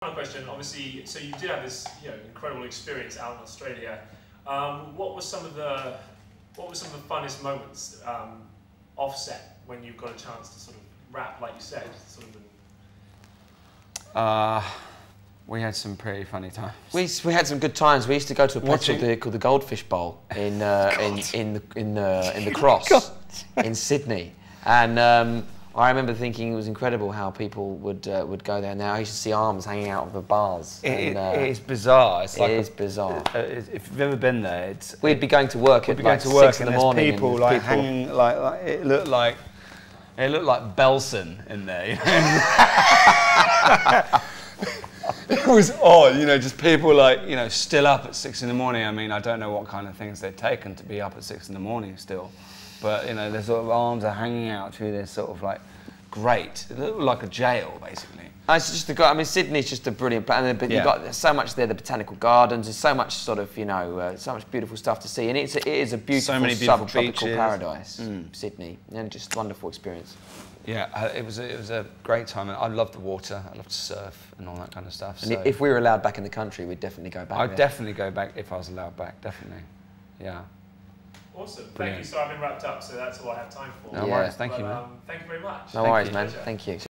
Final question. Obviously, so you did have this you know, incredible experience out in Australia. Um, what were some of the what were some of the funnest moments um, offset when you've got a chance to sort of rap, like you said, sort of. Uh, we had some pretty funny times. We, we had some good times. We used to go to a place called the, called the Goldfish Bowl in uh, in in the in the in the Cross in Sydney, and um, I remember thinking it was incredible how people would uh, would go there. Now I used to see arms hanging out of the bars. It, and, uh, it is bizarre. It's it like is a- bizarre. uh, it's- if you've ever been there, it's We'd be going to work we'd at be like going to work in and the there's morning. people and like people- hanging like, like it looked like it looked like Belsen in there. You know? it was odd, you know, just people like you know still up at six in the morning. I mean, I don't know what kind of things they've taken to be up at six in the morning still, but you know, their sort of arms are hanging out through this sort of like grate. It looked like a jail basically. Uh, It's just a go- I mean, Sydney's just a brilliant place. But Yeah. you've got there's so much there. The botanical gardens. There's so much sort of you know uh, so much beautiful stuff to see, and it's a, it is a beautiful, many beautiful subtropical beaches. paradise, Mm. Sydney, and just wonderful experience. Yeah, uh, it was a, it was a great time. and I loved the water. I loved to surf and all that kind of stuff. And so if we were allowed back in the country, we'd definitely go back. I'd there. definitely go back if I was allowed back. Definitely. Yeah. Awesome. Thank you. So I've been wrapped up, so that's all I have time for. No Yeah. worries. Thank But, you, man. Um, thank you very much. No Thank worries, you. man. Pleasure. Thank you.